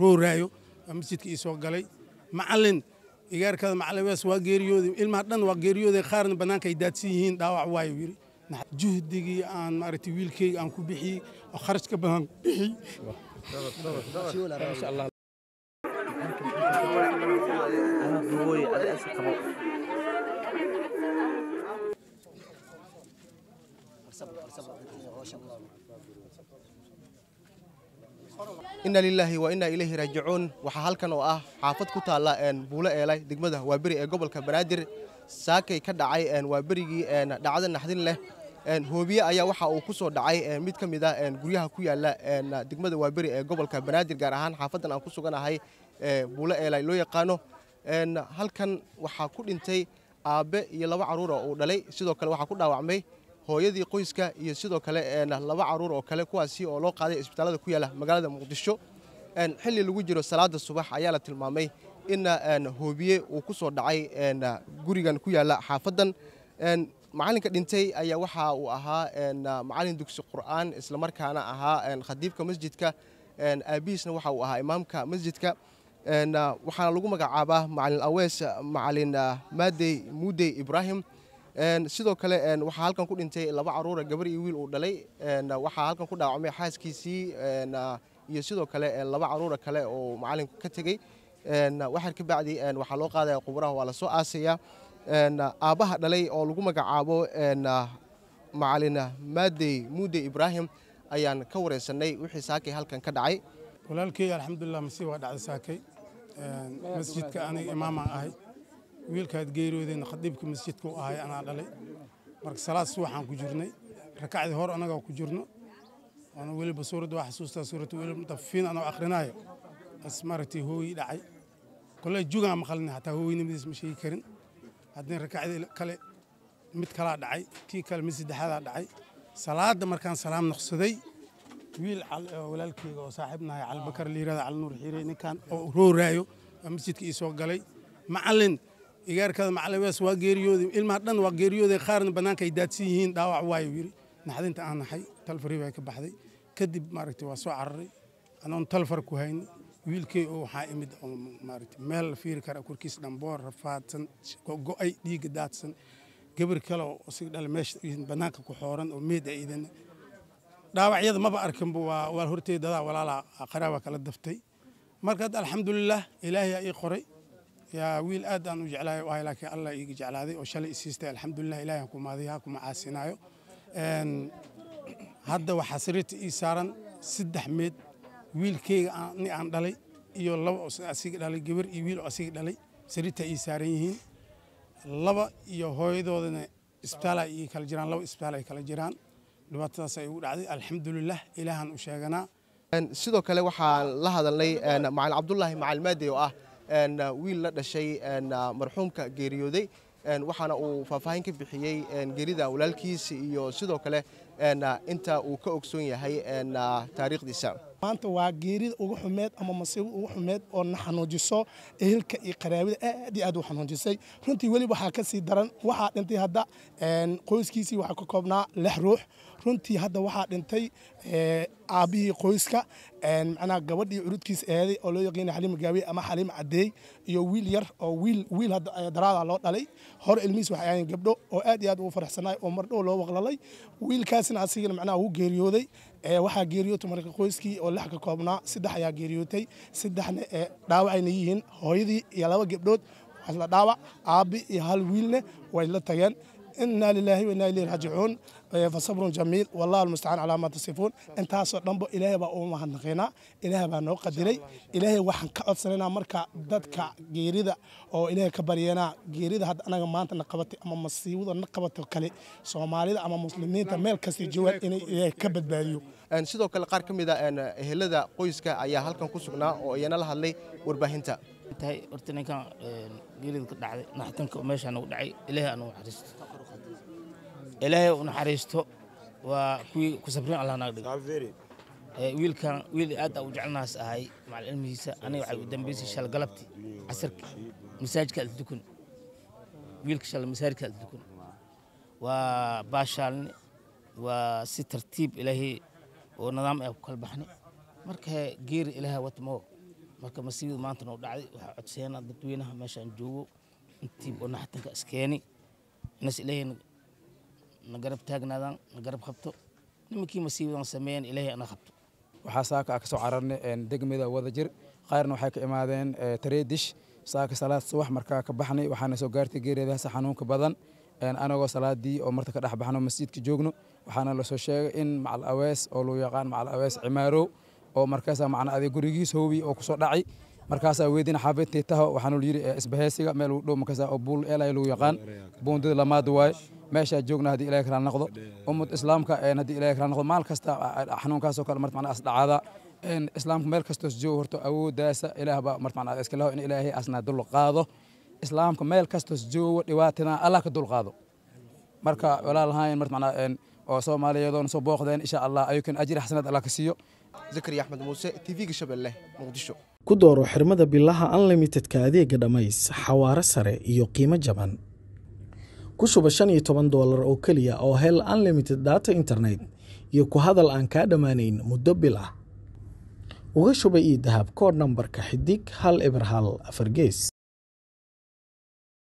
rooraayo waa masjidka ii soo galay. Macalin igaarkada macalin wees waa geeriyooday. Ilmaha dhan waa geeriyooday qaarna bannaanka ay daadsan yihiin dhaawac waayo yidhi juhdigii aan maaragtay wiilkayga aan ku bixiyey oo kharash ka badan bixiyey inna lilaahi wa inna ilayhi raajicuun waxaa halkan oo ah xaafad ku taalla buulo eelay degmada waaberi ee gobolka banaadir. Saakay ka dhacay waaberigii dhacdo naxdin leh. Hoobiye ayaa waxa uu ku soo dhacay mid ka mid ah guryaha ku yaalla degmada waaberi ee gobolka banaadir gaar ahaan xaafadan aan ku suganahay buulo eelay loo yaqaano. Halkan waxaa ku dhintay aabbe iyo laba carruur oo uu dhalay sidoo kale waxaa ku dhaawacmay hooyadii qoyska iyo sidoo kale laba carruur oo kale kuwaasi oo loo qaaday isbitaalada ku yaalla magaalada muqdisho. Xilli lagu jiro salaada subax ayaa la tilmaamay in hoobiye uu ku soo dhacay gurigan ku yaalla xaafadan. Macalinka dhintay ayaa waxa uu ahaa macalin dugsi qur'aan islamarkaana ahaa khadiibka masjidka. Aabihiisna waxa uu ahaa imaamka masjidka. Waxaana lagu magacaabaa macalin awees macalin maadey muudey ibraahim sidoo kale waxaa halkan ku dhintay laba caruura gabar iyo wiil uu dhalay. Waxaa halkan ku dhaawacmay xaaskiisii. Iyo sidoo kale laba caruura kale oo macalinku ka tegey waxaar ka bacdi waxaa loo qaadaya quburaha waa la soo aasayaa aabbaha dhalay oo lagu magacaabo macalin maadey muudey ibraahim ayaan ka wareysanay. Wixii saakay halkan ka dhacay. Walaalkeyga alxamdulilah masiib waa dhacday saakay. Masjidka aniga imaamaan ahay wiilkaad geeriyoodeen khadiibka masjidka u ahay anaa dhalay. Marka salaad subaxaan ku jirnay rakacdii hor annagaa ku jirno waana weliba suuradda waa xasuustaa suuratu weli mutafifiin anoo akrinaayo bas maaragtay hooyi dhacay. Kolley jugaan maqalina hataa hooynimadiis ma sheegi karin. Haddii rakacdii kale mid kalaa dhacay kii kale mid saddexaadaa dhacay. Salaadda markaan salaam noqsaday wiil walaalkeyga oo saaxiibnahay calibakar liirada calinuur xiire ninkan oo rooraayo waa masjidka ii soo galay. Macalin igaarkada macalin wees waa geeriyooday ilmaha dhan waa geeriyooday qaarna bannaanka ay daadsan yihiin dhaawac waayo yidhi naxdinta aan naxay talfari baa ka baxday. Kadib maaragtay waa soo cararay. Anoon talfar ku hayni wiilkey oo waxaa imid oo maaragtay meel la fiiri kara korkiis dhamboor rafaadsan go'ay dhiigga daadsan. Gabar kale oo isaga dhala meesha bannaanka ku xooran oo meed a idan. Dhaawacyada maba arkinba waa waa horteedadaa walaalaa qaraabaa kala daftay. Marka hadda alxamdulilah ilaahay aa qoray yaa wiil aad aan u jeclahay ahay laakiin allah iiga jeclaaday oo shalay isiistay alxamdulilah ilahay aan ku maaday haa kuma hadda waxaa sariirta ii saaran saddex meed wiilkeyga ni aan dhalay iyo laba asiga dhalay gabar iyo wiil oo asiga dhalay sariirta ii saaran yihiin. Laba iyo hooyadoodana isbitaala ii kala jiraan laba isbitaal ay kala jiraan. Dhibaatadaas ay ugu dhacday. Alxamdulilah ilaahaan u sheeganaa. Sidoo kale waxaan la hadalnay macalin cabdulaahi macalin oo ah wiil la dhashay marxuumka geeriyooday. Waxaana uu faahfaahin ka bixiyey geerida walaalkiisa iyo sidoo kale inta uu ka ogsoon yahay taariikhdiisa. Maanta waa geerida ugu xumeed ama masiibo ugu xumeed oo na xanuujiso ehelka iyo qaraabada aad iyo aad u xanuujisay runtii weli waxaa ka sii daran waxaa dhintay hadda qoyskiisii waxaa ka koobnaa lix ruux. Runtii hadda waxaa dhintay aabbihii qoyska macnaha gabadhii curudkiis eeday oo loo yaqiina xaliima gaawiye ama xaliima cadeey iyo wiil yar oo wiil wiil hadda daraada loo dhalay. Hore ilmihiis waxay ahayn gabdho oo aad iyo aad ugu faraxsanaay oo mardhow loo waqlalay wiilkaasina asigana macnaha wuu geeriyooday waxaa geeriyootay marka qoyskii oo lix ka koobnaa saddex ayaa geeriyootay saddexna dhaawacayna yihiin. Hooyadii iyo laba gabdhood wasla dhaawac aabbi iyo hal wiilne way la tageen inaa lilaahi wa inaa ilayhi raajicuun fasabrun jamiil wallahu almustacaan calaa maa tasifuun intaasoo dhanba ilaahay baa ugu mahadnaqaynaa ilaahay baa noo qadiray. Ilaahay waxaan ka codsanaynaa marka dadka geerida oo ilaahay ka baryanaa geerida hadda anaga maanta na qabatay ama masiibada na qabato kale soomaalida ama muslimiinta meel kasta joogaan inay ilaahay ka badbaadiyo. Sidoo kale qaar ka mid a ehelada qoyska ayaa halkan ku sugnaa oo iyana la hadlay warbaahinta tahay horta ninkan geerida ka dhacday naxtanka meeshaan u dhacay ilaahay aan u naxariisto ilaahay u naxariisto waa kuwii ku sabrin allah naga dhigo wiilkan wiil aad u jecelnaas ahay macal ilmihiisa aniga waxay u dambaysay shal galabti casarka masaajidka aldukun wiilka shal masaajidka aldukun waa baashaalne waa si tartiib ilaahay oo nidaam ay ku kala baxnay marka geeri ilaahay watmo marka masiibada maanta noo dhacday waxaa codseena dadweynaha meeshaan joogo intii oo naxatanka iskeeni inas ilaahay na garab taagnaadaan na garab qabto nimankii masiibadan sameeyeen ilaahay ana qabto waxaa saaka ka soo cararnay degmada wadajir qaarna waxay ka imaadeen tareedish saaka salaad subax markaa ka baxnay waxaana soo gaartay geereedahaas xanuunka badan anagoo salaadii oo marta ka dhex baxno masjidka joogno waxaana lasoo sheegay in macal awees oo loo yaqaan macal awees cimaarow oo markaasaa macna adeeg gurigiis hoobi oo ku soo dhacay. Markaasaa weydiina xaafidtii taho waxaana lu yidhi isbahaysiga meel uu dhow markaasaa oo buul eelay lagu yaqaan. Buundada lamaad waaye meeshaa joogna haddii ilahay kala noqdo. Ummad islaamka haddii ilahay kala noqdo maal kasta xanuunkaasoo kale marta macna asdhacaada islaamka meel kastoos joogo horto awooddaasa ilaah baa marta macna iska laho in ilaahay asnaa dul qaado. Islaamka meel kastoos joogo dhibaatadan allah ka dul qaado. Marka walaalahayn marta macna oo soomaaliyeedoona soo booqdeen insha allah ayukan ajir xasanaad allah ka siiyo. Zakariya axmed muuse tv-ga shabeelle muqdisho. Ku dooro xirmada bilaha unlimitedka adeega dhammays xawaare sare iyo qiimo jaban. Ku shuba shan iyo toban doolar oo keliya oo hel unlimited data internet iyo ku hadal aan kaa dhammaanayn muddo bil ah uga shuba io dahab koodh nambarka xidig hal eber hal afar gees